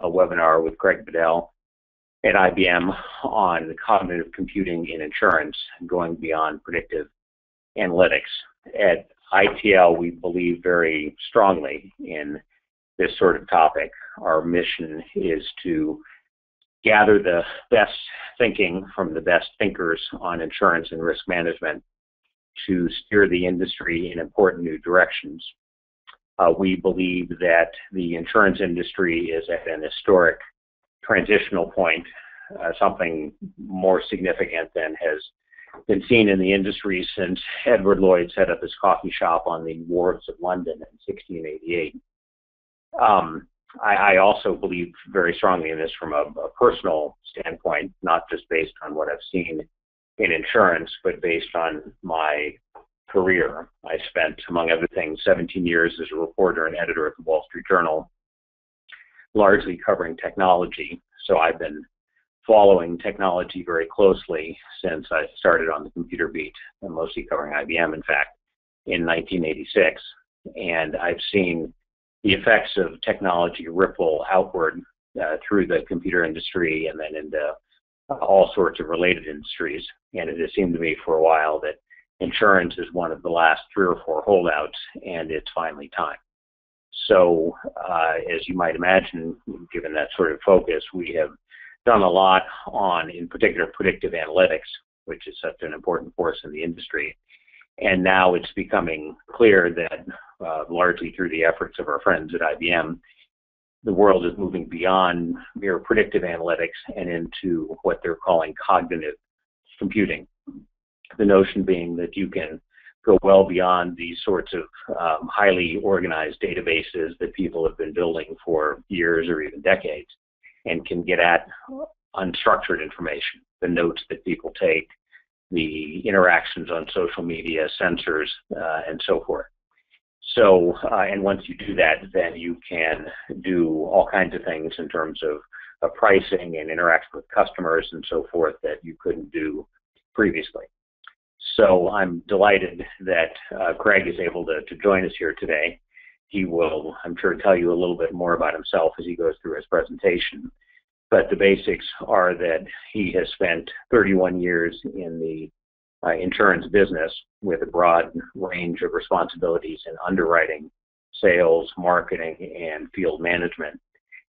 a webinar with Craig Bedell at IBM on the cognitive computing in insurance, going beyond predictive analytics. At ITL, we believe very strongly in this sort of topic. Our mission is to gather the best thinking from the best thinkers on insurance and risk management to steer the industry in important new directions. Uh, we believe that the insurance industry is at an historic transitional point, uh, something more significant than has been seen in the industry since Edward Lloyd set up his coffee shop on the wharves of London in 1688. Um, I, I, also believe very strongly in this from a, a, personal standpoint, not just based on what I've seen in insurance, but based on my career. I spent, among other things, 17 years as a reporter and editor at the Wall Street Journal, largely covering technology. So I've been following technology very closely since I started on the computer beat, and mostly covering IBM, in fact, in 1986. And I've seen the effects of technology ripple outward uh, through the computer industry and then into uh, all sorts of related industries. And it has seemed to me for a while that insurance is one of the last three or four holdouts, and it's finally time. So, uh, as you might imagine, given that sort of focus, we have done a lot on, in particular, predictive analytics, which is such an important force in the industry. And now it's becoming clear that, uh, largely through the efforts of our friends at IBM, the world is moving beyond mere predictive analytics and into what they're calling cognitive computing. The notion being that you can go well beyond these sorts of um, highly organized databases that people have been building for years or even decades and can get at unstructured information, the notes that people take, the interactions on social media, sensors, uh, and so forth. So, uh, and once you do that, then you can do all kinds of things in terms of, pricing and interaction with customers and so forth that you couldn't do previously. So I'm delighted that uh, Craig is able to, to join us here today. He will, I'm sure, tell you a little bit more about himself as he goes through his presentation. But the basics are that he has spent 31 years in the uh, insurance business with a broad range of responsibilities in underwriting, sales, marketing, and field management.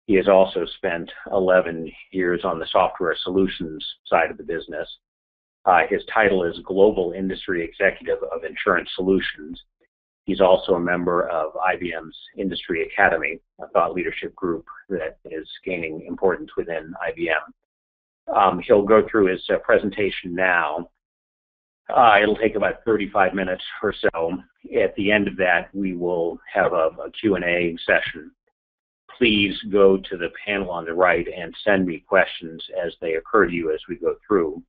He has also spent 11 years on the software solutions side of the business. Uh, his title is Global Industry Executive of Insurance Solutions, He's also a member of IBM's Industry Academy, a thought leadership group that is gaining importance within IBM. Um, he'll go through his uh, presentation now. Uh, it'll take about 35 minutes or so. At the end of that, we will have a, a Q&A session. Please go to the panel on the right and send me questions as they occur to you as we go through.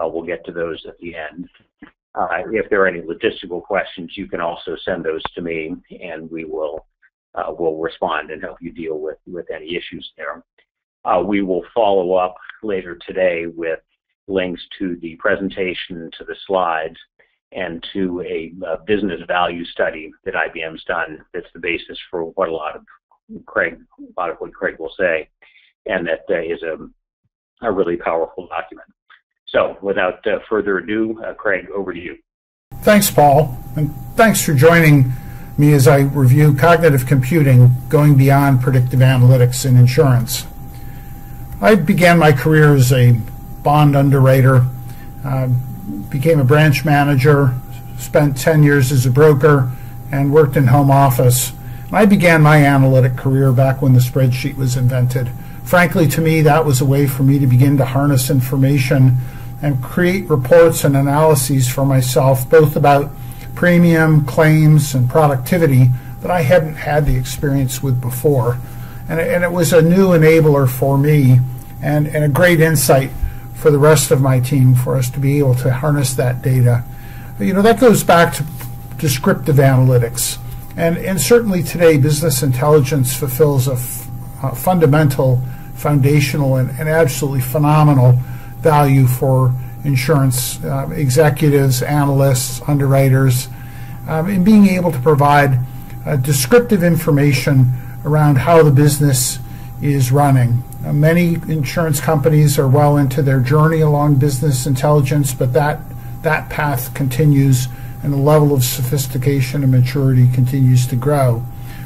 Uh, we'll get to those at the end. Uh, if there are any logistical questions, you can also send those to me, and we will uh, will respond and help you deal with with any issues there. Uh, we will follow up later today with links to the presentation, to the slides, and to a, a business value study that IBM's done. That's the basis for what a lot of Craig, a lot of what Craig will say, and that uh, is a a really powerful document. So without uh, further ado, uh, Craig, over to you. Thanks, Paul, and thanks for joining me as I review cognitive computing going beyond predictive analytics in insurance. I began my career as a bond underwriter, uh, became a branch manager, spent 10 years as a broker, and worked in home office. I began my analytic career back when the spreadsheet was invented. Frankly, to me, that was a way for me to begin to harness information and create reports and analyses for myself, both about premium, claims, and productivity that I hadn't had the experience with before. And, and it was a new enabler for me and, and a great insight for the rest of my team for us to be able to harness that data. You know, that goes back to descriptive analytics. And, and certainly today, business intelligence fulfills a, fundamental, foundational, and, and absolutely phenomenal value for insurance uh, executives, analysts, underwriters, um, in being able to provide uh, descriptive information around how the business is running. Uh, many insurance companies are well into their journey along business intelligence, but that that path continues and the level of sophistication and maturity continues to grow.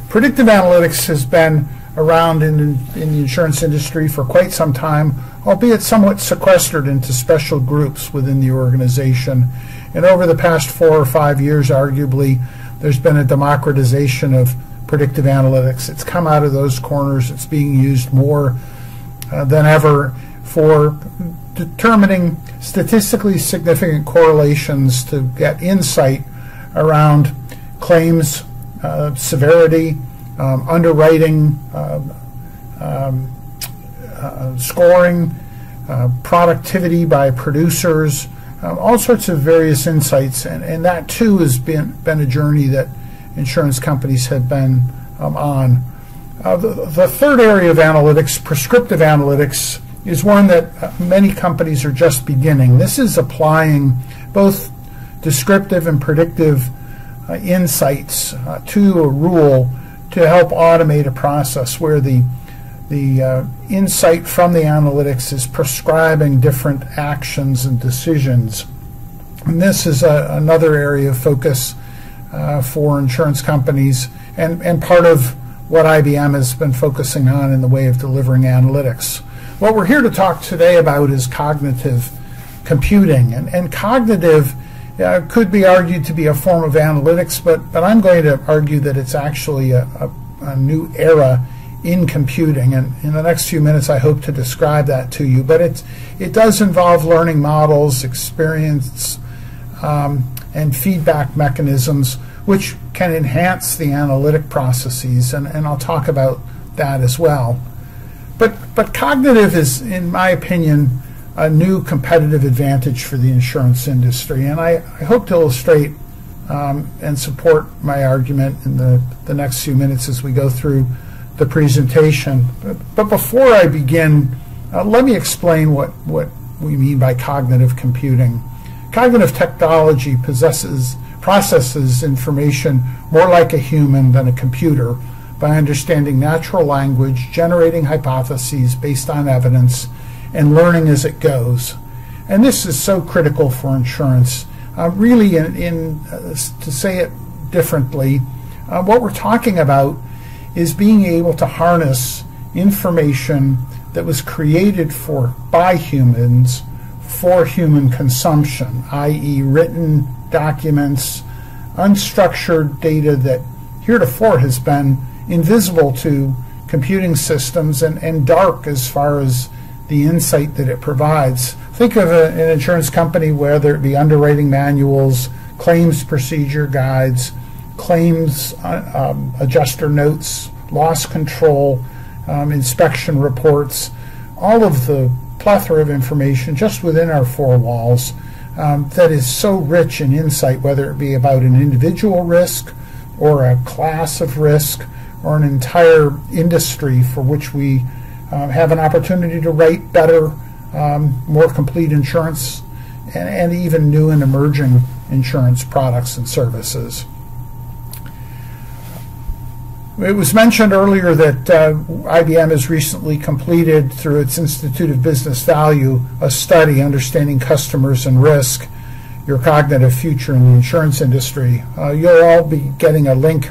Predictive analytics has been around in, in the insurance industry for quite some time, albeit somewhat sequestered into special groups within the organization. And over the past four or five years, arguably, there's been a democratization of predictive analytics. It's come out of those corners. It's being used more uh, than ever for determining statistically significant correlations to get insight around claims uh, severity, um, underwriting, uh, um, uh, scoring, uh, productivity by producers, um, all sorts of various insights. And, and that too has been, been a journey that insurance companies have been um, on. Uh, the, the, third area of analytics, prescriptive analytics, is one that uh, many companies are just beginning. This is applying both descriptive and predictive uh, insights uh, to a rule to help automate a process where the the uh, insight from the analytics is prescribing different actions and decisions. And this is a, another area of focus uh, for insurance companies and, and part of what IBM has been focusing on in the way of delivering analytics. What we're here to talk today about is cognitive computing. And, and cognitive uh, could be argued to be a form of analytics, but, but I'm going to argue that it's actually a, a, a new era in computing. And in the next few minutes, I hope to describe that to you. But it's, it does involve learning models, experience, um, and feedback mechanisms, which can enhance the analytic processes. And, and I'll talk about that as well. But, but cognitive is, in my opinion, a new competitive advantage for the insurance industry. And I, I hope to illustrate um, and support my argument in the, the next few minutes as we go through the presentation. But, but before I begin, uh, let me explain what, what we mean by cognitive computing. Cognitive technology possesses processes information more like a human than a computer by understanding natural language, generating hypotheses based on evidence, and learning as it goes. And this is so critical for insurance. Uh, really, in, in uh, to say it differently, uh, what we're talking about is being able to harness information that was created for by humans for human consumption, i.e., written documents, unstructured data that heretofore has been invisible to computing systems and, and dark as far as the insight that it provides. Think of a, an insurance company, whether it be underwriting manuals, claims procedure guides, claims uh, um, adjuster notes, loss control, um, inspection reports, all of the plethora of information just within our four walls um, that is so rich in insight, whether it be about an individual risk or a class of risk or an entire industry for which we um, have an opportunity to write better, um, more complete insurance, and, and, even new and emerging insurance products and services. It was mentioned earlier that uh, IBM has recently completed, through its Institute of Business Value, a study understanding customers and risk, your cognitive future in the insurance industry. Uh, you'll all be getting a link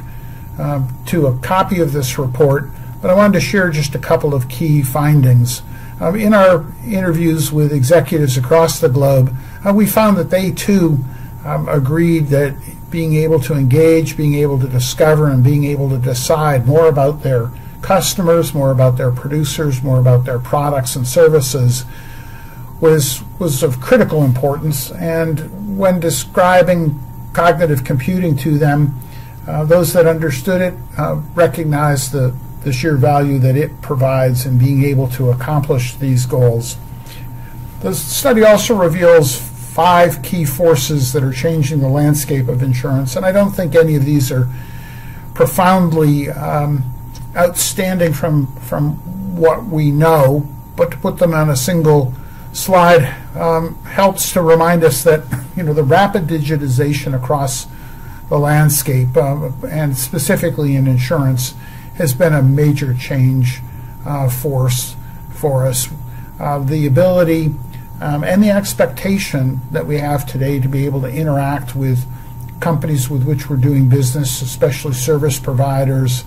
um, to a copy of this report, but I wanted to share just a couple of key findings. Um, in our interviews with executives across the globe, uh, we found that they too um, agreed that being able to engage, being able to discover, and being able to decide more about their customers, more about their producers, more about their products and services was was of critical importance. And when describing cognitive computing to them, uh, those that understood it uh, recognized the, the sheer value that it provides in being able to accomplish these goals. The study also reveals five key forces that are changing the landscape of insurance, and I don't think any of these are profoundly um, outstanding from from what we know, but to put them on a single slide um, helps to remind us that you know the rapid digitization across the landscape, uh, and specifically in insurance, has been a major change uh, force for us. Uh, the ability um, and the expectation that we have today to be able to interact with companies with which we're doing business, especially service providers,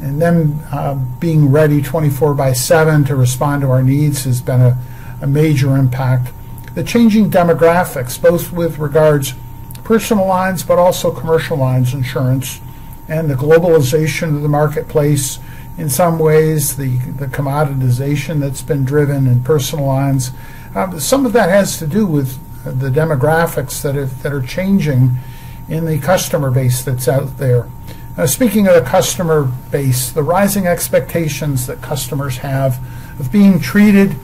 and them uh, being ready 24 by 7 to respond to our needs has been a, a major impact. The changing demographics, both with regards personal lines but also commercial lines insurance, and the globalization of the marketplace, in some ways, the, the commoditization that's been driven in personal lines. Um, some of that has to do with the demographics that are, that are changing in the customer base that's out there. Uh, speaking of the customer base, the rising expectations that customers have of being treated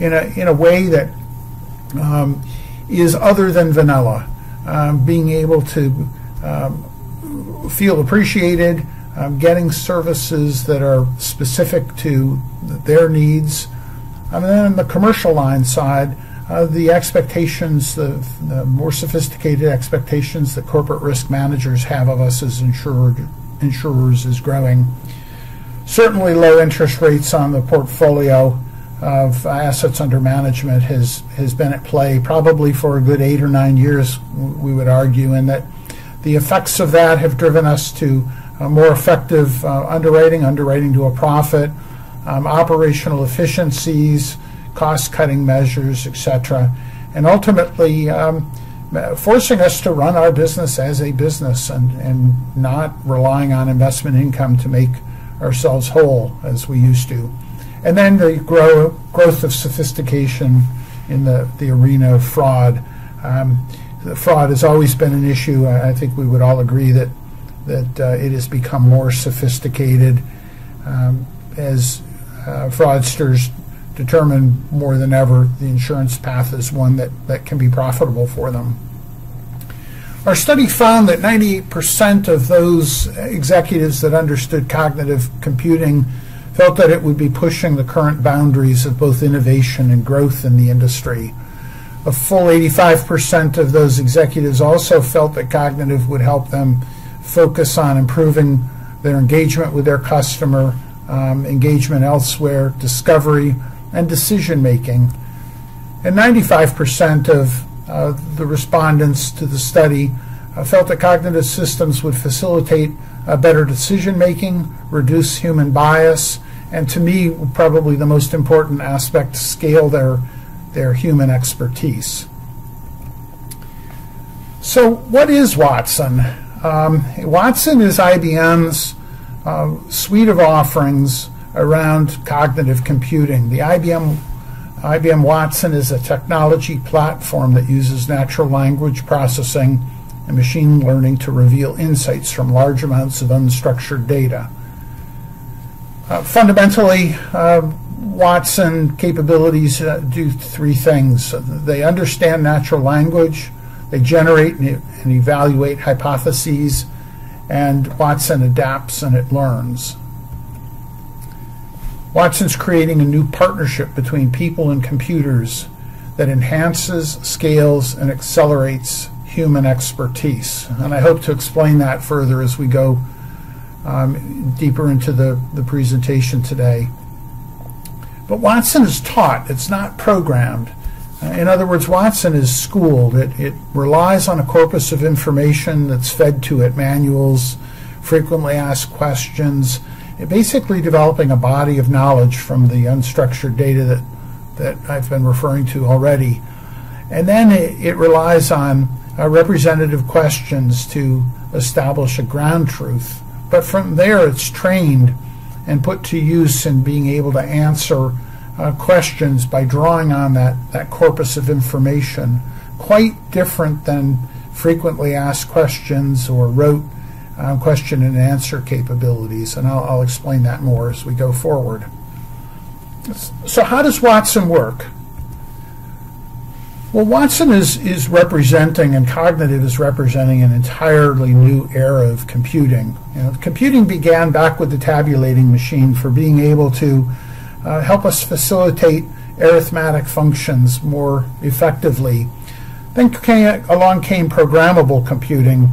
in a, in a way that um, is other than vanilla, um, being able to um, feel appreciated, um, getting services that are specific to their needs. And then on the commercial line side, uh, the expectations, the, the, more sophisticated expectations that corporate risk managers have of us as insured, insurers is growing. Certainly, low interest rates on the portfolio of assets under management has, has been at play probably for a good eight or nine years, we would argue, in that the effects of that have driven us to more effective uh, underwriting, underwriting to a profit, um, operational efficiencies, cost cutting measures, etc., and ultimately um, forcing us to run our business as a business and, and not relying on investment income to make ourselves whole as we used to. And then the grow, growth of sophistication in the, the arena of fraud. Um, fraud has always been an issue. I think we would all agree that that uh, it has become more sophisticated um, as uh, fraudsters determine more than ever the insurance path is one that, that can be profitable for them. Our study found that 98% of those executives that understood cognitive computing felt that it would be pushing the current boundaries of both innovation and growth in the industry. A full 85% of those executives also felt that cognitive would help them focus on improving their engagement with their customer, um, engagement elsewhere, discovery, and decision making. And 95% of uh, the respondents to the study uh, felt that cognitive systems would facilitate uh, better decision making, reduce human bias, and to me, probably the most important aspect, scale their, their human expertise. So, what is Watson? Um, Watson is IBM's uh, suite of offerings around cognitive computing. The IBM IBM Watson is a technology platform that uses natural language processing and machine learning to reveal insights from large amounts of unstructured data. Uh, fundamentally, uh, Watson capabilities uh, do three things. They understand natural language, they generate and evaluate hypotheses, and Watson adapts and it learns. Watson's creating a new partnership between people and computers that enhances, scales, and accelerates human expertise. And I hope to explain that further as we go um, deeper into the, the presentation today. But Watson is taught, it's not programmed. Uh, in other words, Watson is schooled. It, it relies on a corpus of information that's fed to it, manuals, frequently asked questions, basically developing a body of knowledge from the unstructured data that, that I've been referring to already. And then it, it relies on uh, representative questions to establish a ground truth. But from there, it's trained and put to use in being able to answer uh, questions by drawing on that, that corpus of information, quite different than frequently asked questions or rote um, question and answer capabilities, and I'll, I'll explain that more as we go forward. So, how does Watson work? Well, Watson is, is representing, and cognitive is representing an entirely new era of computing. You know, computing began back with the tabulating machine for being able to uh, help us facilitate arithmetic functions more effectively. Then came, along came programmable computing,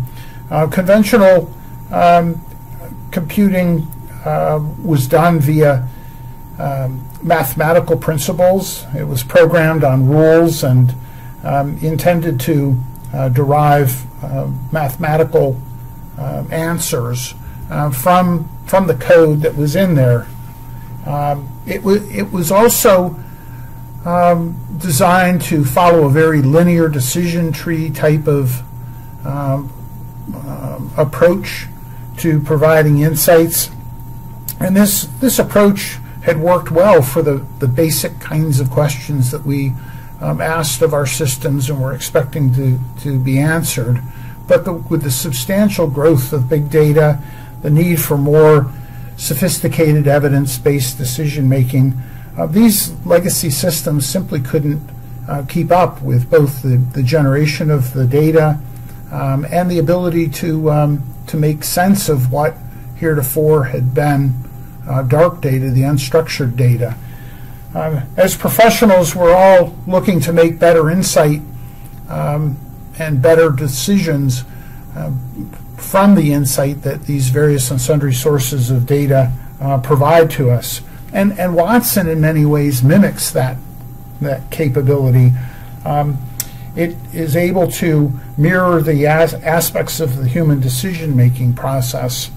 uh, conventional um, computing uh, was done via um, mathematical principles. It was programmed on rules and um, intended to uh, derive uh, mathematical uh, answers uh, from from the code that was in there. Um, it was it was also um, designed to follow a very linear decision tree type of um, um, approach to providing insights. And this, this approach had worked well for the, the basic kinds of questions that we um, asked of our systems and were expecting to, to be answered. But the, with the substantial growth of big data, the need for more sophisticated evidence-based decision making, uh, these legacy systems simply couldn't uh, keep up with both the, the generation of the data um, and the ability to um, to make sense of what heretofore had been uh, dark data, the unstructured data. Um, as professionals, we're all looking to make better insight um, and better decisions uh, from the insight that these various and sundry sources of data uh, provide to us. And, and Watson, in many ways, mimics that, that capability. Um, it is able to mirror the as aspects of the human decision making process,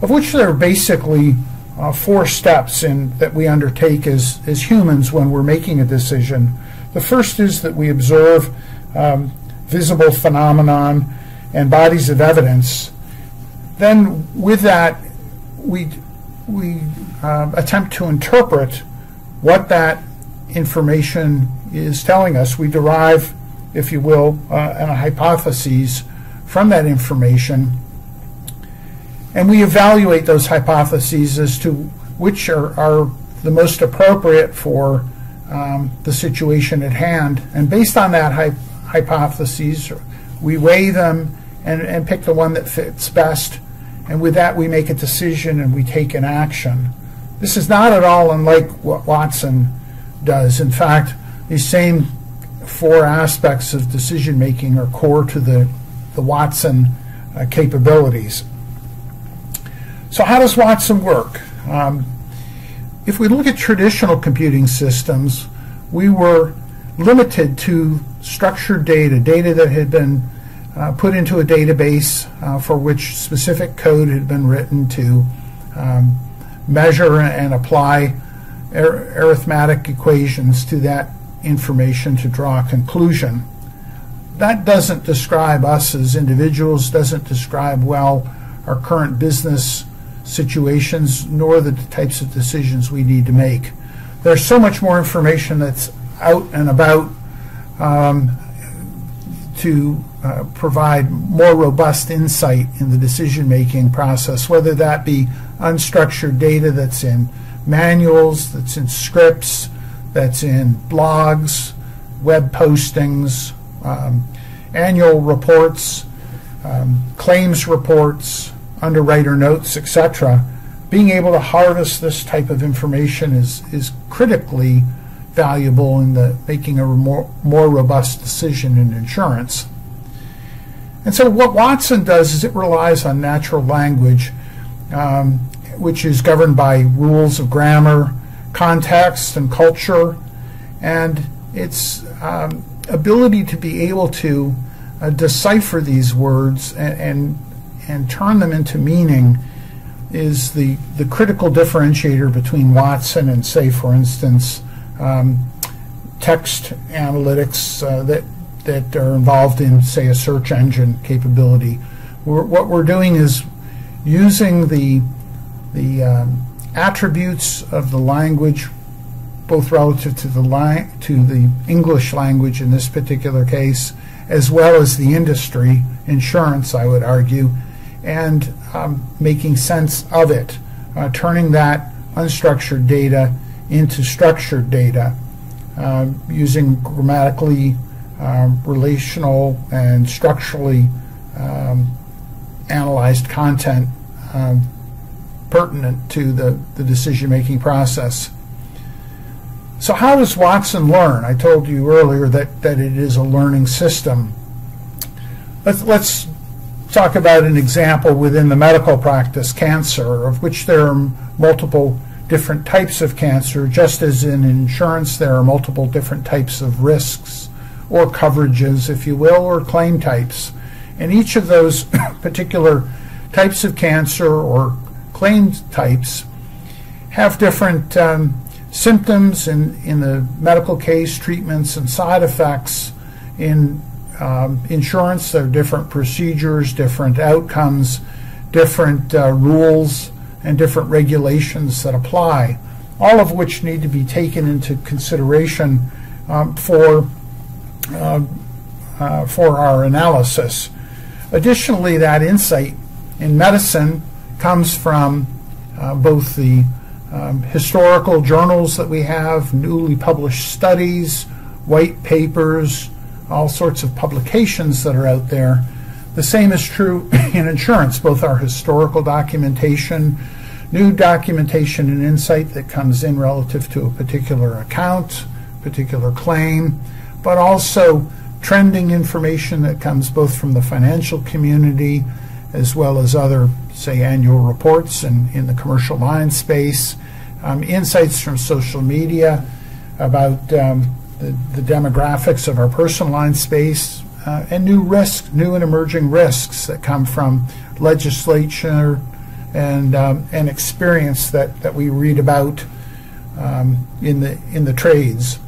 of which there are basically uh, four steps in, that we undertake as, as humans when we're making a decision. The first is that we observe um, visible phenomenon and bodies of evidence. Then, with that, we, we uh, attempt to interpret what that information is telling us. We derive if you will, uh, a hypotheses from that information. And we evaluate those hypotheses as to which are, are the most appropriate for um, the situation at hand. And based on that hy hypotheses, we weigh them and, and pick the one that fits best. And with that, we make a decision and we take an action. This is not at all unlike what Watson does. In fact, these same four aspects of decision making are core to the, the Watson uh, capabilities. So, how does Watson work? Um, if we look at traditional computing systems, we were limited to structured data, data that had been uh, put into a database uh, for which specific code had been written to um, measure and apply arithmetic equations to that information to draw a conclusion. That doesn't describe us as individuals, doesn't describe well our current business situations, nor the types of decisions we need to make. There's so much more information that's out and about um, to uh, provide more robust insight in the decision making process, whether that be unstructured data that's in manuals, that's in scripts, that's in blogs, web postings, um, annual reports, um, claims reports, underwriter notes, etc. Being able to harvest this type of information is, is critically valuable in the making a more, more robust decision in insurance. And so what Watson does is it relies on natural language, um, which is governed by rules of grammar, context and culture, and its um, ability to be able to uh, decipher these words and, and, and turn them into meaning is the the critical differentiator between Watson and say, for instance, um, text analytics uh, that that are involved in, say, a search engine capability. We're, what we're doing is using the the um, attributes of the language, both relative to the to the English language in this particular case, as well as the industry, insurance, I would argue, and um, making sense of it, uh, turning that unstructured data into structured data, uh, using grammatically um, relational and structurally um, analyzed content um, pertinent to the, the decision making process. So, how does Watson learn? I told you earlier that, that it is a learning system. Let's, let's talk about an example within the medical practice, cancer, of which there are multiple different types of cancer, just as in insurance there are multiple different types of risks or coverages, if you will, or claim types. And each of those particular types of cancer or claim types have different um, symptoms in, in the medical case, treatments, and side effects. In um, insurance, there are different procedures, different outcomes, different uh, rules and different regulations that apply, all of which need to be taken into consideration um, for, uh, uh, for our analysis. Additionally, that insight in medicine comes from uh, both the um, historical journals that we have, newly published studies, white papers, all sorts of publications that are out there. The same is true in insurance, both our historical documentation, new documentation and insight that comes in relative to a particular account, particular claim, but also trending information that comes both from the financial community as well as other, say, annual reports and in the commercial line space, um, insights from social media about um, the, demographics of our personal line space, uh, and new risks, new and emerging risks that come from legislature and um, and experience that, that we read about um, in the in the trades.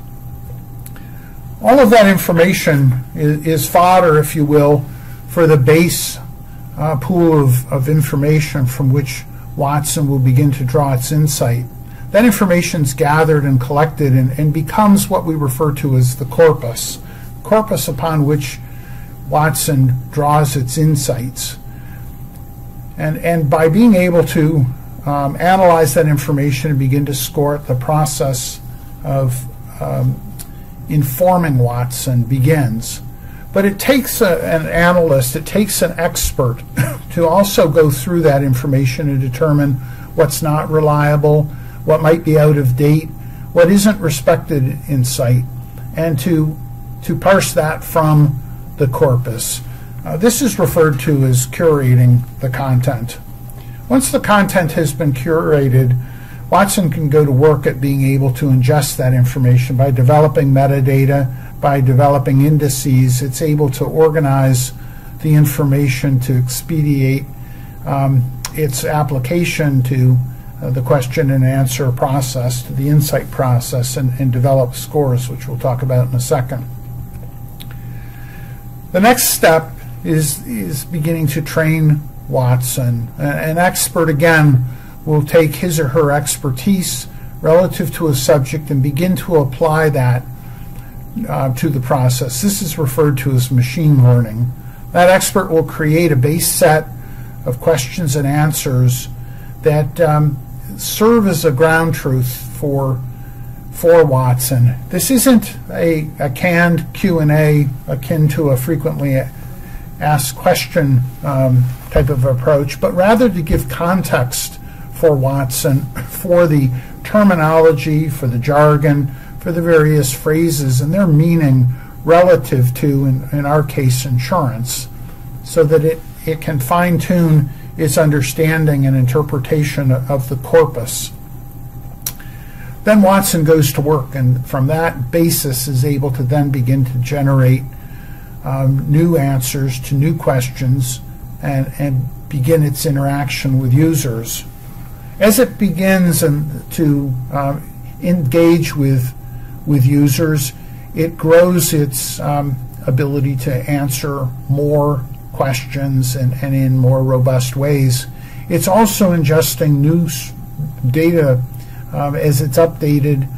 All of that information is, is fodder, if you will, for the base uh, pool of, of information from which Watson will begin to draw its insight. That information is gathered and collected and, and becomes what we refer to as the corpus, corpus upon which Watson draws its insights. And, and by being able to um, analyze that information and begin to score it, the process of um, informing Watson begins. But it takes a, an analyst, it takes an expert to also go through that information and determine what's not reliable, what might be out of date, what isn't respected in sight, and to, to parse that from the corpus. Uh, this is referred to as curating the content. Once the content has been curated, Watson can go to work at being able to ingest that information by developing metadata, by developing indices. It's able to organize the information to expedite um, its application to uh, the question and answer process, to the insight process, and, and develop scores, which we'll talk about in a second. The next step is, is beginning to train Watson. An expert, again, will take his or her expertise relative to a subject and begin to apply that uh, to the process. This is referred to as machine learning. That expert will create a base set of questions and answers that um, serve as a ground truth for for Watson. This isn't a, a canned Q&A akin to a frequently asked question um, type of approach, but rather to give context for Watson for the terminology, for the jargon, for the various phrases and their meaning relative to, in, in our case, insurance, so that it, it can fine tune its understanding and interpretation of the corpus then Watson goes to work, and from that basis is able to then begin to generate um, new answers to new questions and, and begin its interaction with users. As it begins and to uh, engage with, with users, it grows its um, ability to answer more questions and, and in more robust ways. It's also ingesting new data um, as it's updated,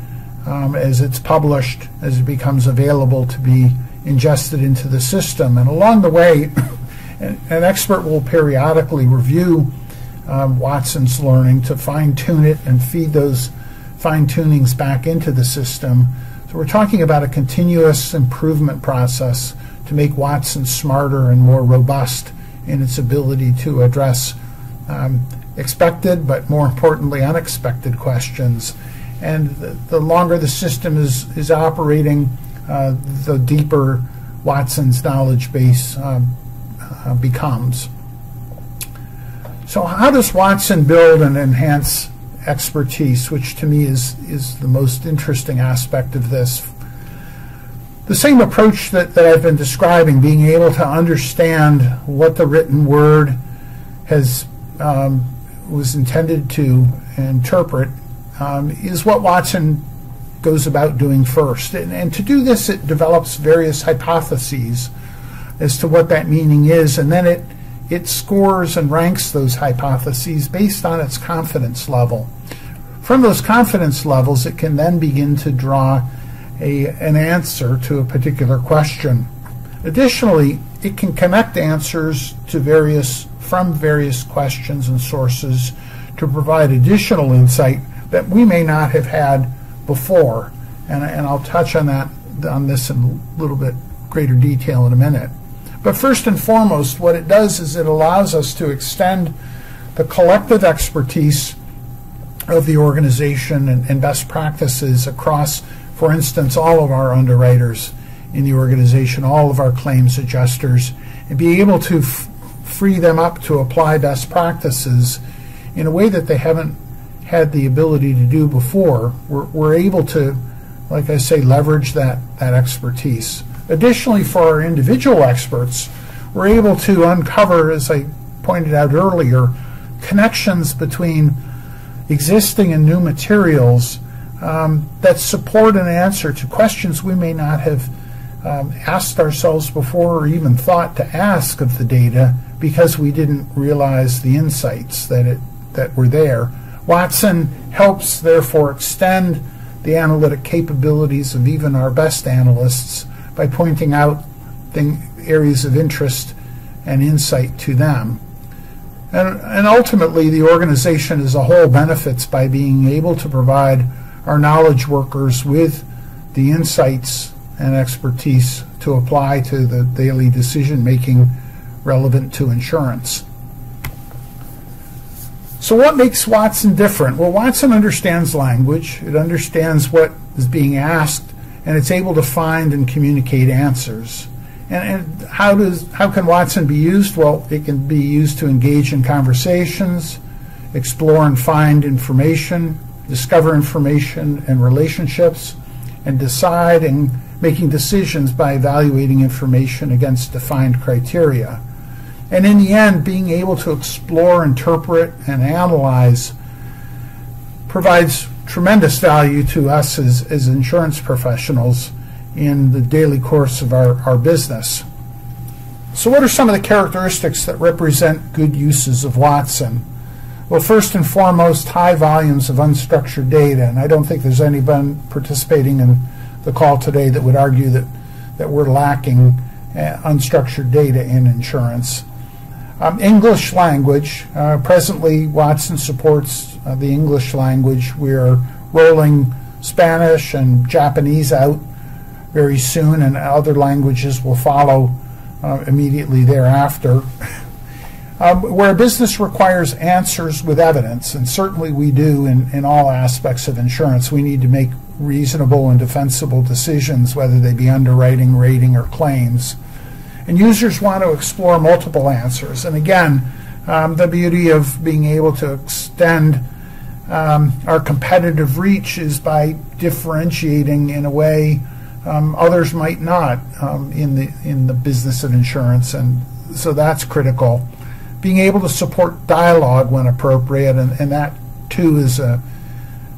um, as it's published, as it becomes available to be ingested into the system. And along the way, an, an expert will periodically review um, Watson's learning to fine tune it and feed those fine tunings back into the system. So we're talking about a continuous improvement process to make Watson smarter and more robust in its ability to address um, expected, but more importantly, unexpected questions. And the, the longer the system is, is operating, uh, the deeper Watson's knowledge base um, uh, becomes. So, how does Watson build and enhance expertise, which to me is, is the most interesting aspect of this. The same approach that, that I've been describing, being able to understand what the written word has um, was intended to interpret, um, is what Watson goes about doing first. And, and to do this, it develops various hypotheses as to what that meaning is, and then it it scores and ranks those hypotheses based on its confidence level. From those confidence levels, it can then begin to draw a, an answer to a particular question. Additionally, it can connect answers to various from various questions and sources to provide additional insight that we may not have had before. And, and I'll touch on that on this in a little bit greater detail in a minute. But first and foremost, what it does is it allows us to extend the collective expertise of the organization and, and, best practices across, for instance, all of our underwriters in the organization, all of our claims adjusters, and be able to free them up to apply best practices in a way that they haven't had the ability to do before. We're, we're able to, like I say, leverage that, that expertise. Additionally, for our individual experts, we're able to uncover, as I pointed out earlier, connections between existing and new materials um, that support an answer to questions we may not have um, asked ourselves before or even thought to ask of the data because we didn't realize the insights that it that were there. Watson helps therefore extend the analytic capabilities of even our best analysts by pointing out thing, areas of interest and insight to them. And, and ultimately, the organization as a whole benefits by being able to provide our knowledge workers with the insights and expertise to apply to the daily decision making relevant to insurance. So, what makes Watson different? Well, Watson understands language, it understands what is being asked, and it's able to find and communicate answers. And, and, how does how can Watson be used? Well, it can be used to engage in conversations, explore and find information, discover information and relationships, and decide and making decisions by evaluating information against defined criteria. And in the end, being able to explore, interpret, and analyze provides tremendous value to us as, as insurance professionals in the daily course of our, our business. So, what are some of the characteristics that represent good uses of Watson? Well, first and foremost, high volumes of unstructured data. And I don't think there's anyone participating in the call today that would argue that, that we're lacking uh, unstructured data in insurance. Um, English language. Uh, presently, Watson supports uh, the English language. We're rolling Spanish and Japanese out very soon, and other languages will follow uh, immediately thereafter. um, where a business requires answers with evidence, and certainly we do in, in all aspects of insurance, we need to make reasonable and defensible decisions, whether they be underwriting, rating, or claims. And users want to explore multiple answers. And again, um, the beauty of being able to extend um, our competitive reach is by differentiating in a way um, others might not um, in the in the business of insurance, and so that's critical. Being able to support dialogue when appropriate, and, and that too is a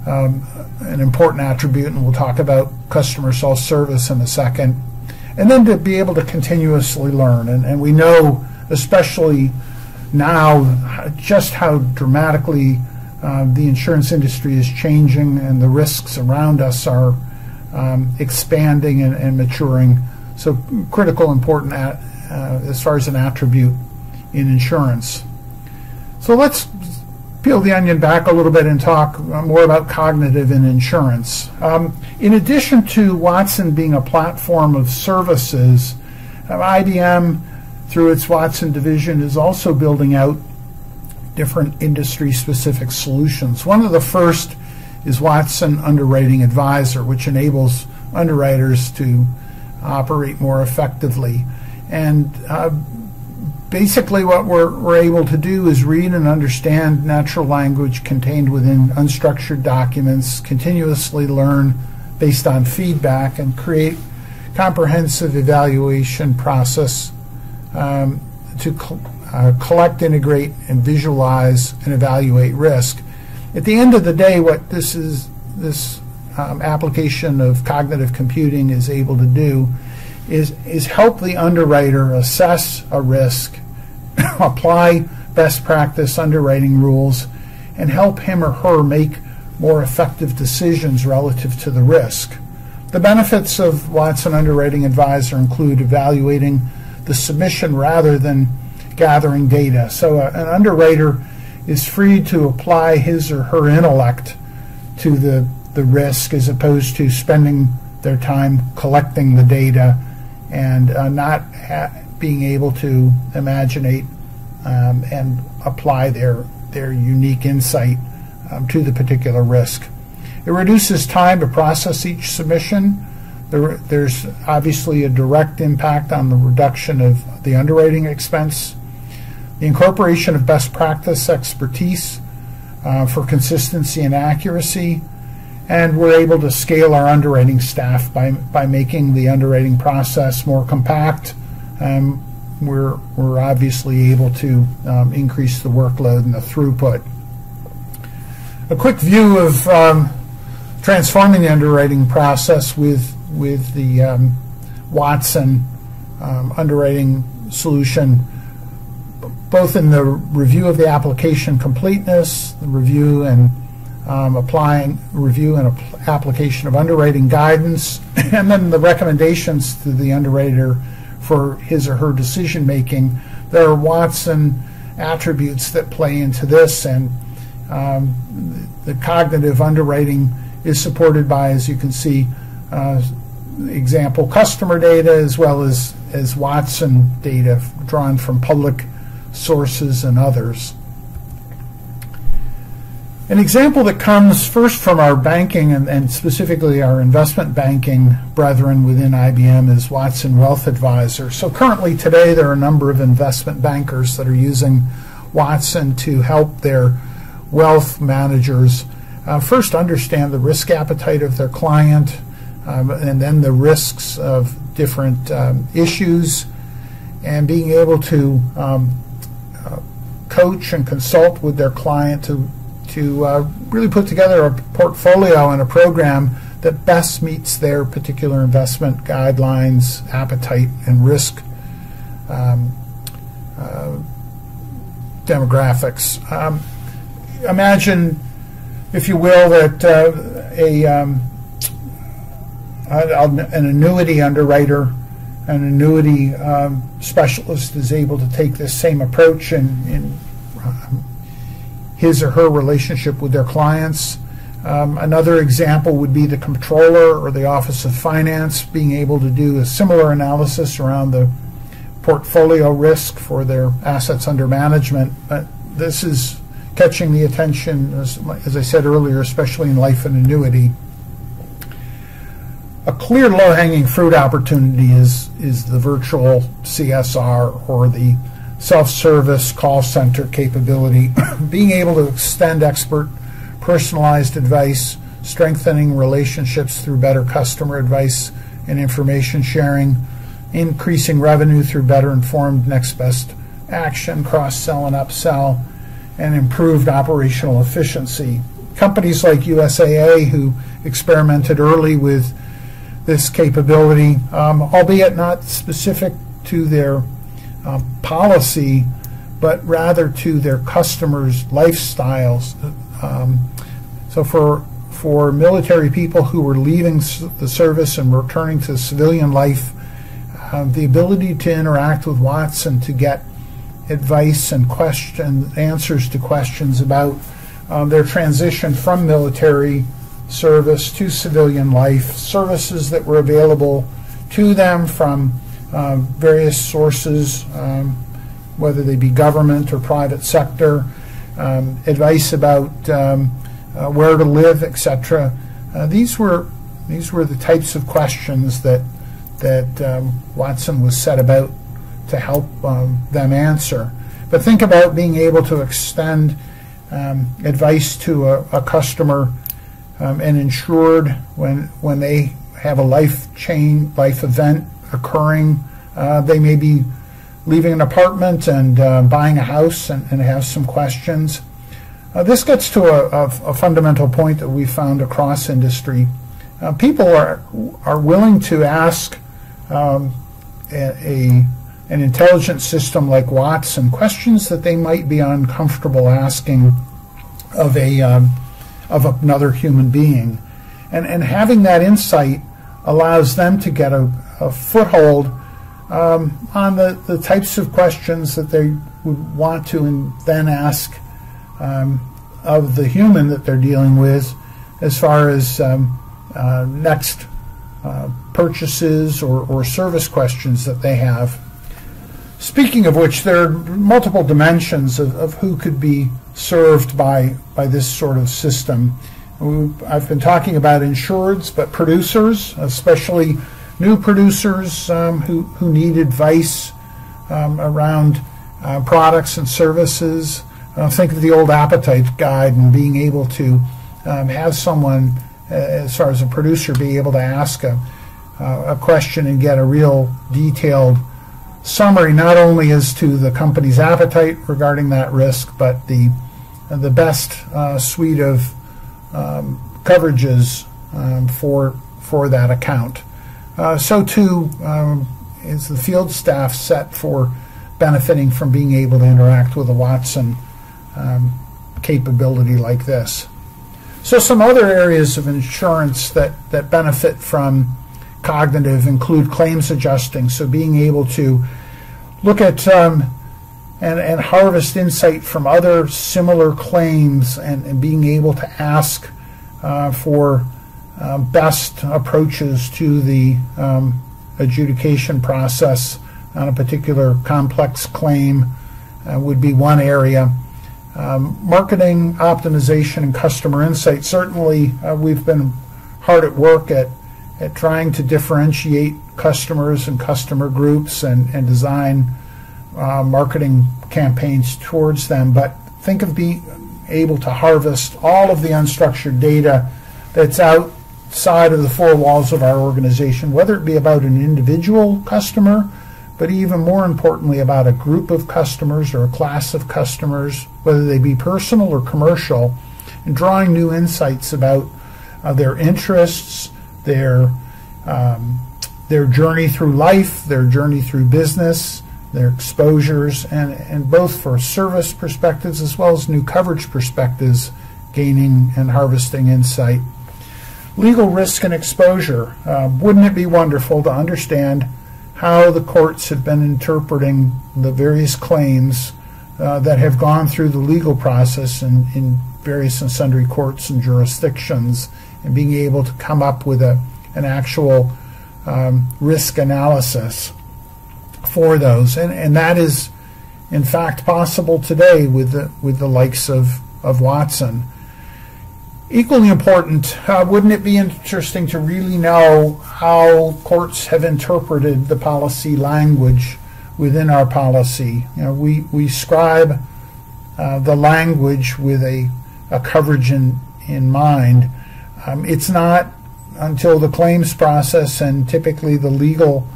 um, an important attribute, and we'll talk about customer self service in a second and then to be able to continuously learn. And, and we know, especially now, just how dramatically uh, the insurance industry is changing and the risks around us are um, expanding and, and, maturing. So, critical, important at, uh, as far as an attribute in insurance. So, let's peel the onion back a little bit and talk more about cognitive in insurance. Um, in addition to Watson being a platform of services, uh, IBM, through its Watson division, is also building out different industry specific solutions. One of the first is Watson Underwriting Advisor, which enables underwriters to operate more effectively. And uh, basically what we're, we're able to do is read and understand natural language contained within unstructured documents, continuously learn based on feedback, and create comprehensive evaluation process um, to uh, collect, integrate, and visualize and evaluate risk. At the end of the day, what this is this um, application of cognitive computing is able to do is, is help the underwriter assess a risk, apply best practice underwriting rules, and help him or her make more effective decisions relative to the risk. The benefits of Watson Underwriting Advisor include evaluating the submission rather than gathering data. So uh, an underwriter is free to apply his or her intellect to the, the risk as opposed to spending their time collecting the data and uh, not ha- being able to imaginate um, and apply their, their unique insight um, to the particular risk. It reduces time to process each submission. There, there's obviously a direct impact on the reduction of the underwriting expense. The incorporation of best practice expertise uh, for consistency and accuracy and we're able to scale our underwriting staff by, by making the underwriting process more compact. Um, we're, we're obviously able to um, increase the workload and the throughput. A quick view of um, transforming the underwriting process with, with the um, Watson um, underwriting solution, both in the review of the application completeness, the review and um, applying review and application of underwriting guidance, and then the recommendations to the underwriter for his or her decision making. There are Watson attributes that play into this, and um, the cognitive underwriting is supported by, as you can see, uh, example customer data as well as, as Watson data drawn from public sources and others. An example that comes first from our banking and, and, specifically our investment banking brethren within IBM is Watson Wealth Advisor. So currently today there are a number of investment bankers that are using Watson to help their wealth managers uh, first understand the risk appetite of their client um, and then the risks of different um, issues and being able to um, uh, coach and consult with their client to to uh, really put together a portfolio and a program that best meets their particular investment guidelines, appetite, and risk um, uh, demographics. Um, imagine, if you will, that uh, a um, an annuity underwriter, an annuity um, specialist is able to take this same approach and, and um, his or her relationship with their clients. Um, another example would be the controller or the Office of Finance being able to do a similar analysis around the portfolio risk for their assets under management. But this is catching the attention, as, as I said earlier, especially in life and annuity. A clear low-hanging fruit opportunity is, is the virtual CSR or the self-service call center capability, being able to extend expert personalized advice, strengthening relationships through better customer advice and information sharing, increasing revenue through better informed next best action, cross-sell and upsell, and improved operational efficiency. Companies like USAA, who experimented early with this capability, um, albeit not specific to their uh, policy, but rather to their customers' lifestyles. Um, so for for military people who were leaving the service and returning to civilian life, uh, the ability to interact with Watson to get advice and question answers to questions about um, their transition from military service to civilian life, services that were available to them from uh, various sources, um, whether they be government or private sector, um, advice about um, uh, where to live, etc. Uh, these were these were the types of questions that that um, Watson was set about to help um, them answer. But think about being able to extend um, advice to a, a customer and insured when when they have a life chain life event occurring. Uh, they may be leaving an apartment and uh, buying a house and, and, have some questions. Uh, this gets to a, a, a, fundamental point that we found across industry. Uh, people are are willing to ask um, a, a an intelligent system like Watson questions that they might be uncomfortable asking of a um, of another human being, and and having that insight allows them to get a, a foothold um, on the, the types of questions that they would want to and then ask um, of the human that they're dealing with, as far as um, uh, next uh, purchases or, or service questions that they have. Speaking of which, there are multiple dimensions of, of who could be served by, by this sort of system. I've been talking about insureds, but producers, especially new producers um, who, who need advice um, around uh, products and services. Uh, think of the old appetite guide and being able to um, have someone, uh, as far as a producer, be able to ask a, uh, a question and get a real detailed summary, not only as to the company's appetite regarding that risk, but the the best uh, suite of um, coverages um, for for that account. Uh, so too um, is the field staff set for benefiting from being able to interact with a Watson um, capability like this. So some other areas of insurance that, that benefit from cognitive include claims adjusting, so being able to look at um, and, and harvest insight from other similar claims and, and being able to ask uh, for uh, best approaches to the um, adjudication process on a particular complex claim uh, would be one area. Um, marketing optimization and customer insight. Certainly, uh, we've been hard at work at, at trying to differentiate customers and customer groups and, and design uh, marketing campaigns towards them, but think of being able to harvest all of the unstructured data that's outside of the four walls of our organization, whether it be about an individual customer, but even more importantly about a group of customers or a class of customers, whether they be personal or commercial, and drawing new insights about uh, their interests, their um, their journey through life, their journey through business, their exposures, and, and both for service perspectives as well as new coverage perspectives, gaining and harvesting insight. Legal risk and exposure. Uh, wouldn't it be wonderful to understand how the courts have been interpreting the various claims uh, that have gone through the legal process in, in various and sundry courts and jurisdictions and being able to come up with a, an actual um, risk analysis for those, and and that is, in fact, possible today with the with the likes of of Watson. Equally important, uh, wouldn't it be interesting to really know how courts have interpreted the policy language within our policy? You know, we we scribe uh, the language with a a coverage in in mind. Um, it's not until the claims process and typically the legal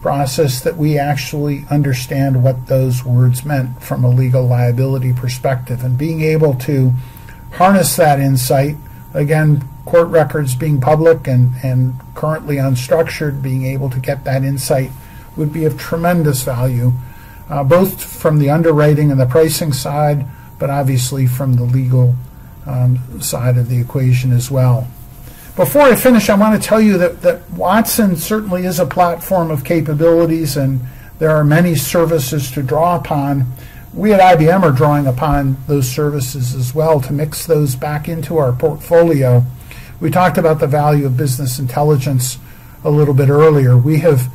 process that we actually understand what those words meant from a legal liability perspective and being able to harness that insight again court records being public and, and currently unstructured being able to get that insight would be of tremendous value uh, both from the underwriting and the pricing side but obviously from the legal um, side of the equation as well before I finish, I want to tell you that, that Watson certainly is a platform of capabilities, and there are many services to draw upon. We at IBM are drawing upon those services as well to mix those back into our portfolio. We talked about the value of business intelligence a little bit earlier. We have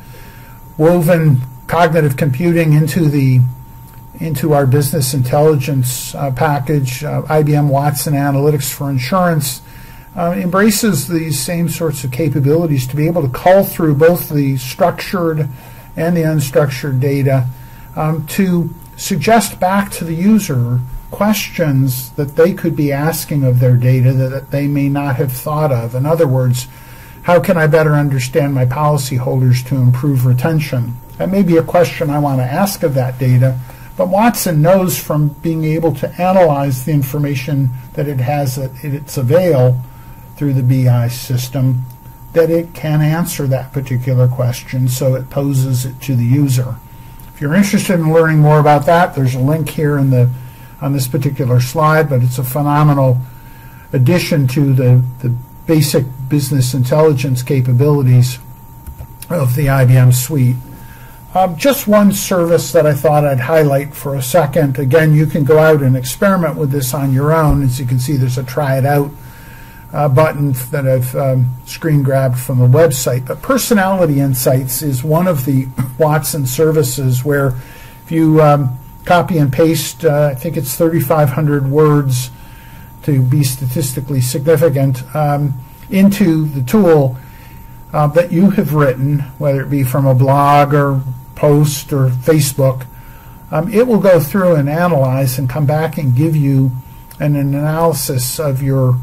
woven cognitive computing into the into our business intelligence uh, package, uh, IBM Watson Analytics for Insurance uh, embraces these same sorts of capabilities to be able to cull through both the structured and the unstructured data um, to suggest back to the user questions that they could be asking of their data that they may not have thought of. In other words, how can I better understand my policyholders to improve retention? That may be a question I want to ask of that data, but Watson knows from being able to analyze the information that it has at its avail through the BI system that it can answer that particular question, so it poses it to the user. If you're interested in learning more about that, there's a link here in the on this particular slide, but it's a phenomenal addition to the, the basic business intelligence capabilities of the IBM suite. Um, just one service that I thought I'd highlight for a second. Again, you can go out and experiment with this on your own. As you can see, there's a try it out uh, button that I've um, screen grabbed from the website. But Personality Insights is one of the Watson services where if you um, copy and paste, uh, I think it's 3,500 words to be statistically significant, um, into the tool uh, that you have written, whether it be from a blog or post or Facebook. Um, it will go through and analyze and come back and give you an, an analysis of your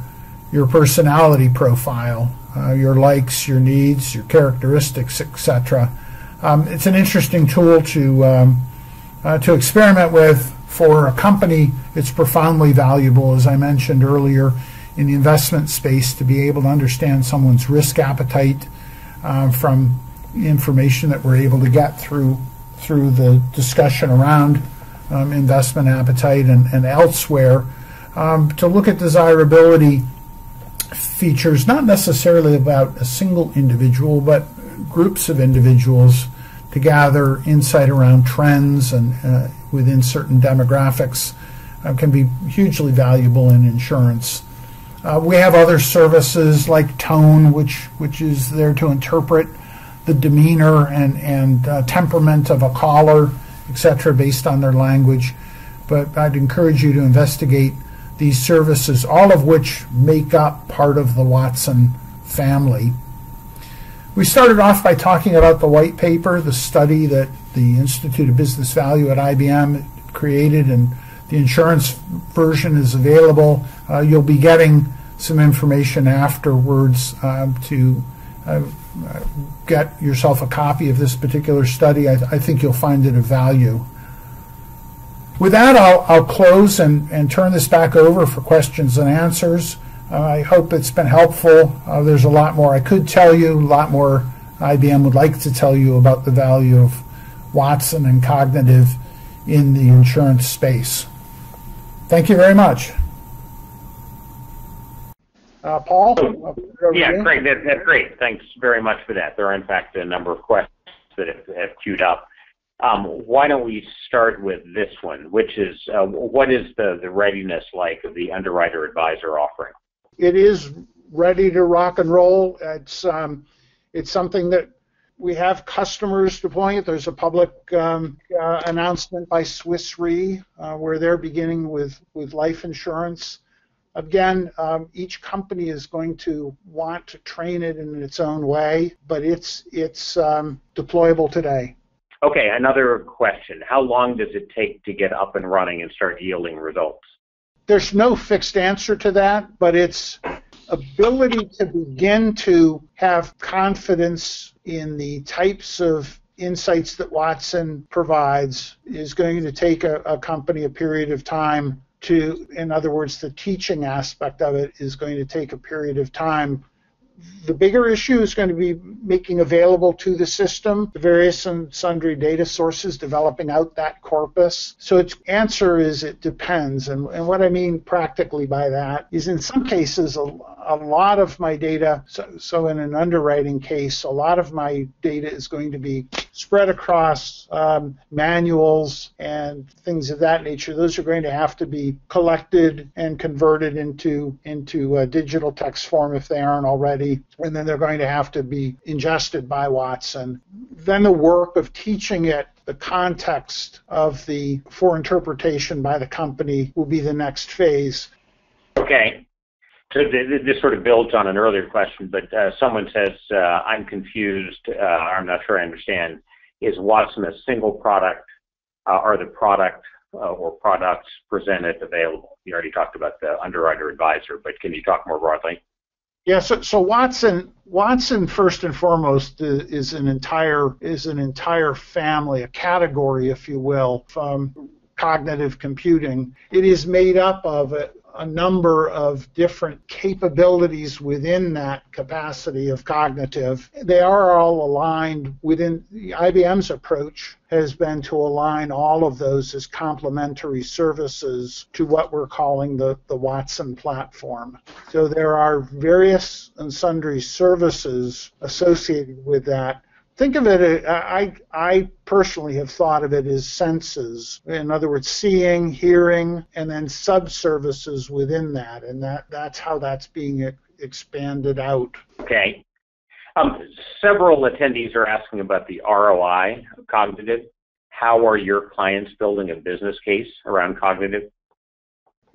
your personality profile, uh, your likes, your needs, your characteristics, etc. Um, it's an interesting tool to um, uh, to experiment with for a company. It's profoundly valuable, as I mentioned earlier, in the investment space to be able to understand someone's risk appetite uh, from information that we're able to get through through the discussion around um, investment appetite and, and elsewhere. Um, to look at desirability features, not necessarily about a single individual, but groups of individuals to gather insight around trends and uh, within certain demographics uh, can be hugely valuable in insurance. Uh, we have other services like Tone, which which is there to interpret the demeanor and and uh, temperament of a caller, etc., based on their language. But I'd encourage you to investigate these services, all of which make up part of the Watson family. We started off by talking about the white paper, the study that the Institute of Business Value at IBM created, and the insurance version is available. Uh, you'll be getting some information afterwards uh, to uh, get yourself a copy of this particular study. I, I, think you'll find it of value. With that, I'll, I'll close and, and turn this back over for questions and answers. Uh, I hope it's been helpful. Uh, there's a lot more I could tell you, a lot more IBM would like to tell you about the value of Watson and cognitive in the insurance space. Thank you very much. Uh, Paul? Yeah, Craig, that, that's great. Thanks very much for that. There are, in fact, a number of questions that have, have queued up. Um, why don't we start with this one, which is uh, what is the, the readiness like of the underwriter advisor offering? it is ready to rock and roll. It's um, it's something that we have customers deploying it. There's a public um, uh, announcement by Swiss Re uh, where they're beginning with with life insurance. Again, um, each company is going to want to train it in its own way, but it's it's um, deployable today. Okay, another question. How long does it take to get up and running and start yielding results? there's no fixed answer to that, but it's ability to begin to have confidence in the types of insights that Watson provides is going to take a, a, company a period of time to, in other words, the teaching aspect of it is going to take a period of time the bigger issue is going to be making available to the system the various and sundry data sources, developing out that corpus. So its answer is it depends. And, and what I mean practically by that is in some cases, a, a lot of my data, so, so in an underwriting case, a lot of my data is going to be spread across um, manuals and things of that nature. Those are going to have to be collected and converted into into a digital text form if they aren't already, and then they're going to have to be ingested by Watson. Then the work of teaching it the context of the for interpretation by the company will be the next phase. Okay. So this sort of builds on an earlier question, but uh, someone says, uh, I'm confused, uh, I'm not sure I understand. Is Watson a single product are the product or products presented available? You already talked about the underwriter advisor, but can you talk more broadly? Yeah, so, so Watson Watson first and foremost is an entire is an entire family, a category, if you will, from cognitive computing. It is made up of a, number of different capabilities within that capacity of cognitive. They are all aligned within IBM's approach has been to align all of those as complementary services to what we're calling the, the Watson platform. So there are various and sundry services associated with that think of it, I, I personally have thought of it as senses. In other words, seeing, hearing, and then sub-services within that, and that, that's how that's being expanded out. Okay. Um, several attendees are asking about the ROI of cognitive. How are your clients building a business case around cognitive?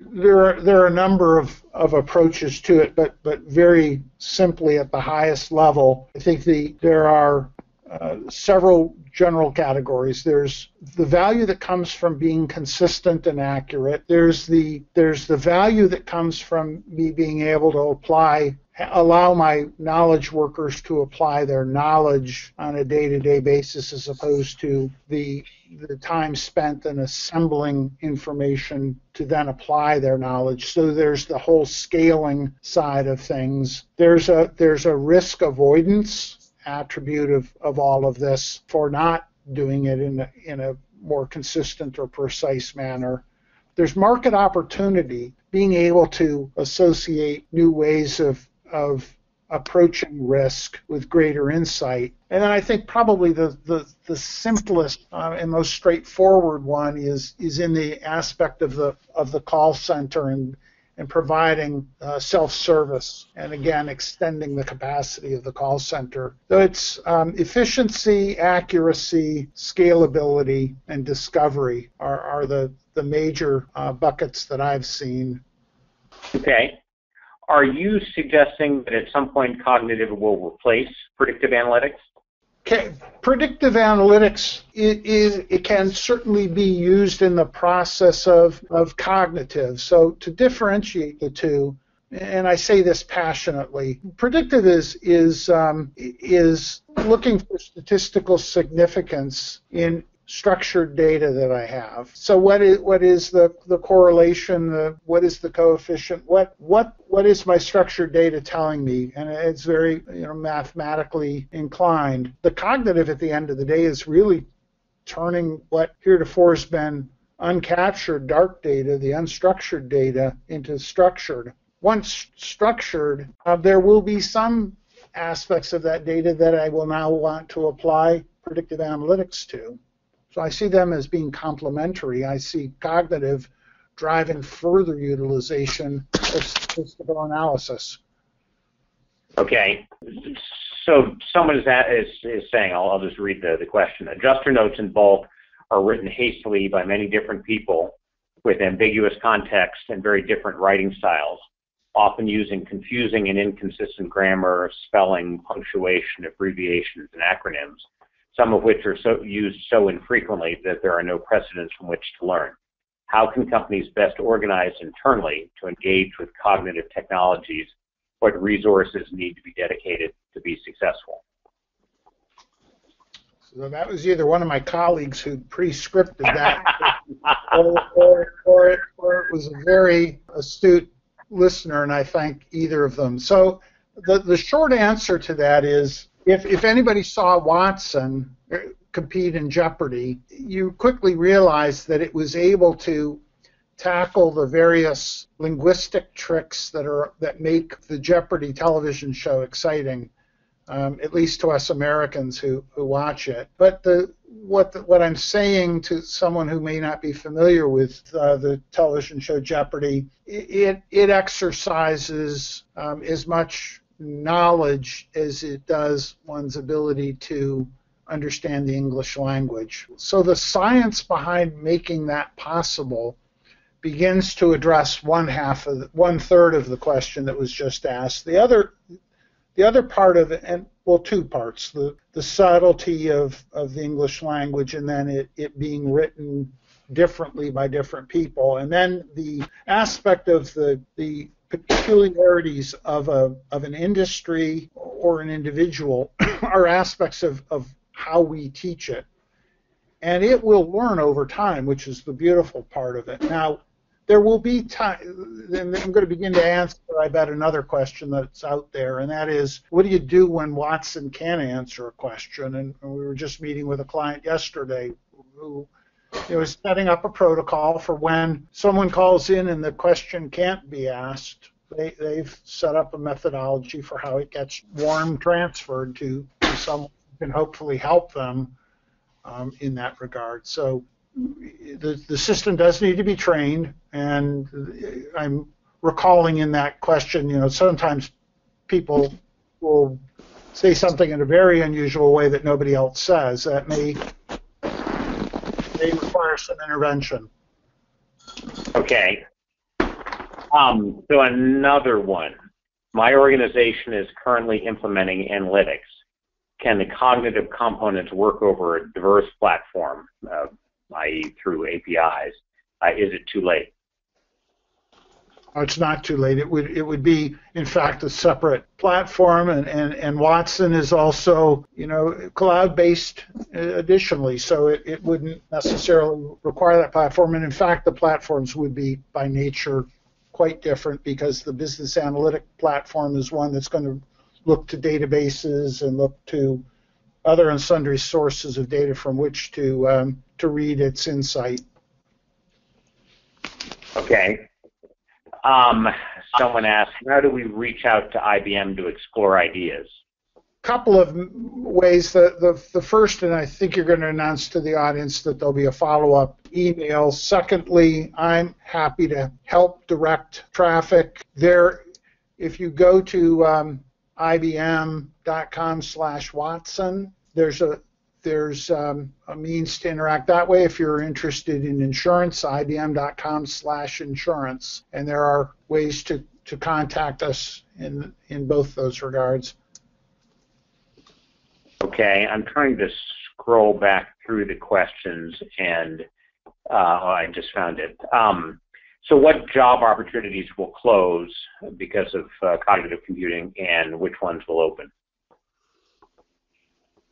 There are, there are a number of, of approaches to it, but, but very simply at the highest level, I think the, there are uh, several general categories. There's the value that comes from being consistent and accurate. There's the there's the value that comes from me being able to apply allow my knowledge workers to apply their knowledge on a day-to-day basis as opposed to the the time spent in assembling information to then apply their knowledge. So there's the whole scaling side of things. There's a there's a risk avoidance attribute of, of all of this for not doing it in a, in a more consistent or precise manner. There's market opportunity, being able to associate new ways of, of approaching risk with greater insight. And then I think probably the, the, the simplest uh, and most straightforward one is, is in the aspect of the, of the call center and and providing uh, self-service and again extending the capacity of the call center. So it's um, efficiency, accuracy, scalability, and discovery are, are the, the major uh, buckets that I've seen. Okay. Are you suggesting that at some point cognitive will replace predictive analytics? Predictive analytics it, is, it can certainly be used in the process of, of cognitive. So to differentiate the two, and I say this passionately, predictive is is um, is looking for statistical significance in structured data that I have. So what is what is the the correlation? The what is the coefficient? What what what is my structured data telling me? And it's very you know mathematically inclined. The cognitive at the end of the day is really turning what heretofore has been uncaptured dark data, the unstructured data, into structured. Once structured, uh, there will be some aspects of that data that I will now want to apply predictive analytics to. So I see them as being complementary. I see cognitive driving further utilization of statistical analysis. Okay. So someone is, is, is saying, I'll, I'll just read the, the question. Adjuster notes in bulk are written hastily by many different people with ambiguous context and very different writing styles, often using confusing and inconsistent grammar, spelling, punctuation, abbreviations, and acronyms some of which are so used so infrequently that there are no precedents from which to learn. How can companies best organize internally to engage with cognitive technologies? What resources need to be dedicated to be successful? So that was either one of my colleagues who pre-scripted that, or, or, or, or it was a very astute listener, and I thank either of them. So the, the short answer to that is if, if anybody saw Watson uh, compete in Jeopardy, you quickly realize that it was able to tackle the various linguistic tricks that are that make the Jeopardy television show exciting, um, at least to us Americans who, who watch it. But the what the, what I'm saying to someone who may not be familiar with uh, the television show Jeopardy, it it exercises um, as much knowledge as it does one's ability to understand the English language. So the science behind making that possible begins to address one half of the, one third of the question that was just asked. The other the other part of it, and well, two parts: the the subtlety of of the English language, and then it it being written differently by different people, and then the aspect of the the peculiarities of a of an industry or an individual are aspects of, of how we teach it. And it will learn over time, which is the beautiful part of it. Now, there will be time, and I'm going to begin to answer, I bet, another question that's out there, and that is, what do you do when Watson can't answer a question? And we were just meeting with a client yesterday who was setting up a protocol for when someone calls in and the question can't be asked. They, they've set up a methodology for how it gets warm transferred to, to someone who can hopefully help them um, in that regard. So the, the system does need to be trained, and I'm recalling in that question, you know, sometimes people will say something in a very unusual way that nobody else says. That may may require some intervention. Okay. Um, so another one. My organization is currently implementing analytics. Can the cognitive components work over a diverse platform? Uh, i.e. through APIs, uh, is it too late? Oh, it's not too late. It would it would be in fact a separate platform, and, and, and Watson is also you know cloud based uh, additionally, so it, it wouldn't necessarily require that platform. And in fact, the platforms would be by nature quite different because the business analytic platform is one that's going to look to databases and look to other and sundry sources of data from which to um, to read its insight. Okay. Um, someone asked, how do we reach out to IBM to explore ideas? A couple of ways. The, the, the first, and I think you're going to announce to the audience that there'll be a follow up email. Secondly, I'm happy to help direct traffic there. If you go to um, ibm.com slash Watson, there's a there's um, a means to interact that way. If you're interested in insurance ibm.com slash insurance. And there are ways to, to contact us in in both those regards. Okay i'm trying to scroll back through the questions and uh, i just found it. Um, so what job opportunities will close because of uh, cognitive computing and which ones will open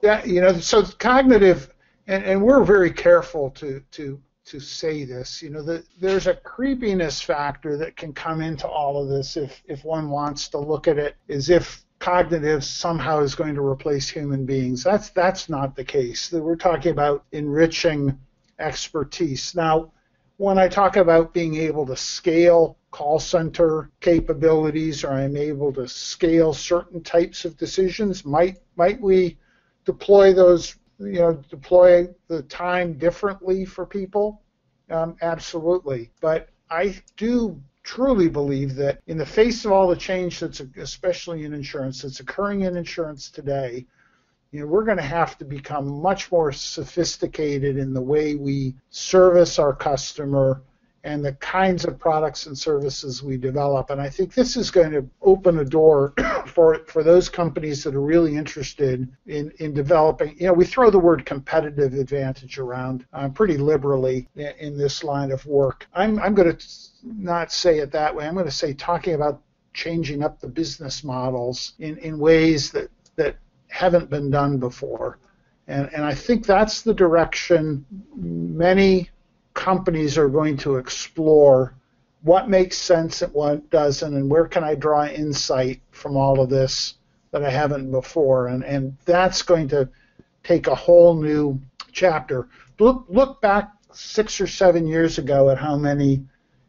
yeah, you know, so cognitive, and, and we're very careful to to to say this. You know, that there's a creepiness factor that can come into all of this if if one wants to look at it as if cognitive somehow is going to replace human beings. That's that's not the case. We're talking about enriching expertise. Now, when I talk about being able to scale call center capabilities or I'm able to scale certain types of decisions, might might we deploy those, you know, deploy the time differently for people? Um, absolutely. But I do truly believe that in the face of all the change that's especially in insurance that's occurring in insurance today, you know, we're going to have to become much more sophisticated in the way we service our customer and the kinds of products and services we develop. And I think this is going to open a door for for those companies that are really interested in, in developing. You know, we throw the word competitive advantage around uh, pretty liberally in, in this line of work. I'm, I'm going to not say it that way. I'm going to say talking about changing up the business models in, in ways that, that haven't been done before. And, and I think that's the direction many companies are going to explore what makes sense and what doesn't, and where can I draw insight from all of this that I haven't before, and and that's going to take a whole new chapter. Look look back six or seven years ago at how many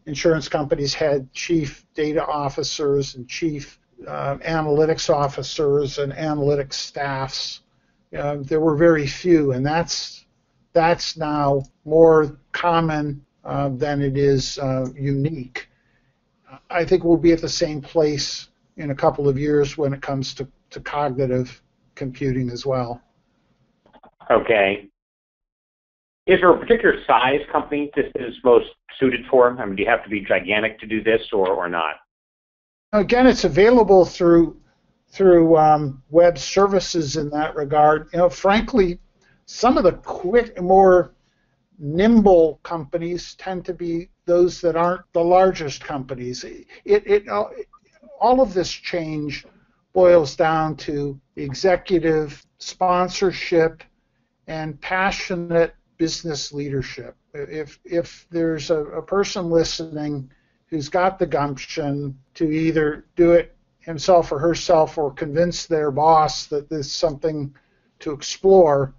insurance companies had chief data officers and chief uh, analytics officers and analytics staffs. Uh, there were very few, and that's that's now more common uh, than it is uh, unique. I think we'll be at the same place in a couple of years when it comes to, to cognitive computing as well. Okay. Is there a particular size company this is most suited for? I mean, do you have to be gigantic to do this or, or not? Again, it's available through through um, web services in that regard. You know, frankly, some of the quick, more nimble companies tend to be those that aren't the largest companies. It, it, all of this change boils down to executive sponsorship and passionate business leadership. If if there's a, a person listening who's got the gumption to either do it himself or herself or convince their boss that there's something to explore,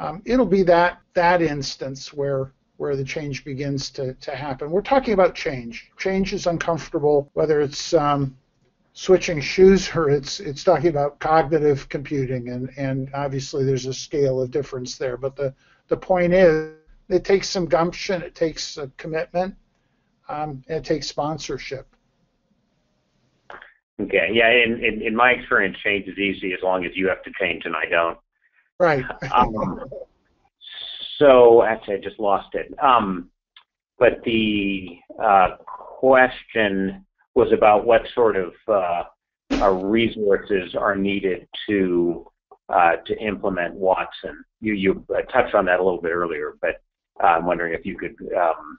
um, it'll be that that instance where where the change begins to, to happen. We're talking about change. Change is uncomfortable, whether it's um, switching shoes or it's it's talking about cognitive computing, and, and obviously there's a scale of difference there. But the, the point is, it takes some gumption, it takes a commitment, um, and it takes sponsorship. Okay, yeah, in, in, in my experience, change is easy as long as you have to change and I don't. Right. um, so actually, I just lost it. Um, but the uh, question was about what sort of uh, uh, resources are needed to uh, to implement Watson. You you uh, touched on that a little bit earlier, but uh, I'm wondering if you could um,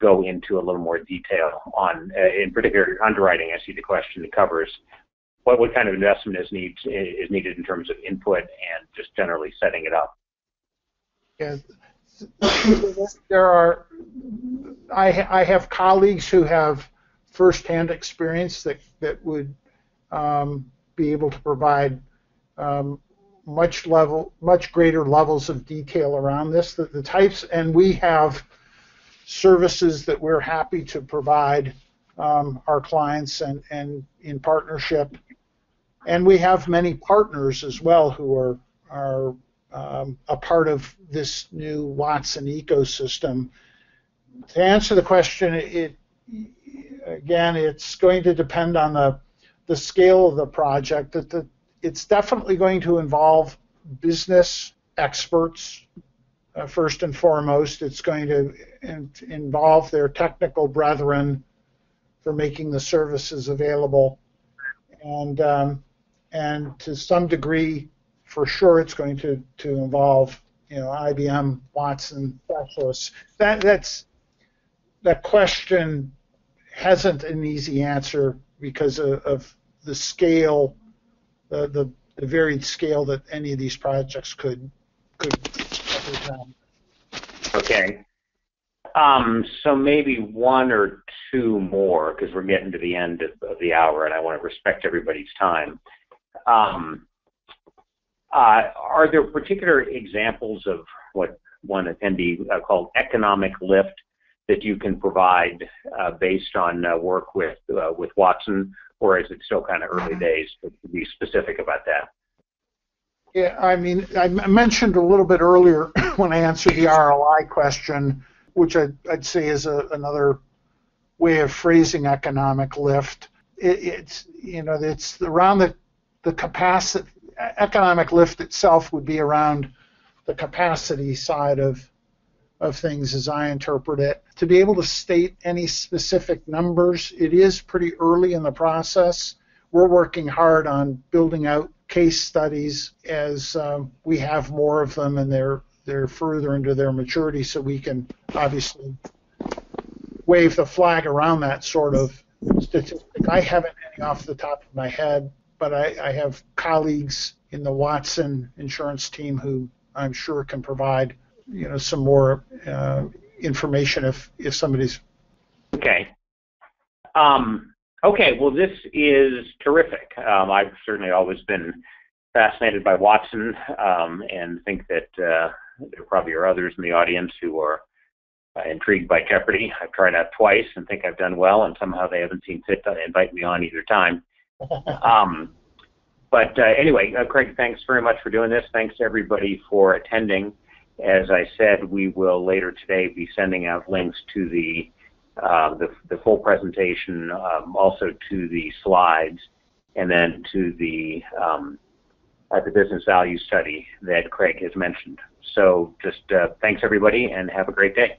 go into a little more detail on, in particular, underwriting. I see the question that covers what what kind of investment is needs is needed in terms of input and just generally setting it up. Yeah, there are. I I have colleagues who have firsthand experience that that would um, be able to provide um, much level, much greater levels of detail around this. The, the types, and we have services that we're happy to provide um, our clients and, and in partnership. And we have many partners as well who are are um, a part of this new Watson ecosystem. To answer the question, it again, it's going to depend on the the scale of the project. That the, it's definitely going to involve business experts uh, first and foremost. It's going to in, involve their technical brethren for making the services available, and um, and to some degree, for sure, it's going to to involve you know IBM Watson specialists. That that's that question hasn't an easy answer because of, of the scale, the, the, the varied scale that any of these projects could could represent. Okay. Um, so maybe one or two more because we're getting to the end of, of, the hour, and I want to respect everybody's time. Um, uh, are there particular examples of what one attendee uh, called economic lift that you can provide uh, based on uh, work with uh, with Watson, or is it still kind of early days to be specific about that? Yeah, I mean, I mentioned a little bit earlier when I answered the ROI question, which I'd, I'd say is a, another way of phrasing economic lift. It, it's you know it's around the the capacity economic lift itself would be around the capacity side of of things as I interpret it. To be able to state any specific numbers, it is pretty early in the process. We're working hard on building out case studies as um, we have more of them and they're they're further into their maturity, so we can obviously wave the flag around that sort of statistic. I haven't any off the top of my head, but I, I have colleagues in the Watson insurance team who I'm sure can provide you know some more uh, information if if somebody's okay. Um, okay, well this is terrific. Um, I've certainly always been fascinated by Watson um, and think that uh, there probably are others in the audience who are uh, intrigued by Jeopardy. I've tried out twice and think I've done well, and somehow they haven't seen fit to invite me on either time. Um, but uh, anyway, uh, Craig, thanks very much for doing this. Thanks everybody for attending. As I said, we will later today be sending out links to the uh, the, the, full presentation, um, also to the slides, and then to the um, uh, the business value study that Craig has mentioned. So just uh, thanks everybody and have a great day.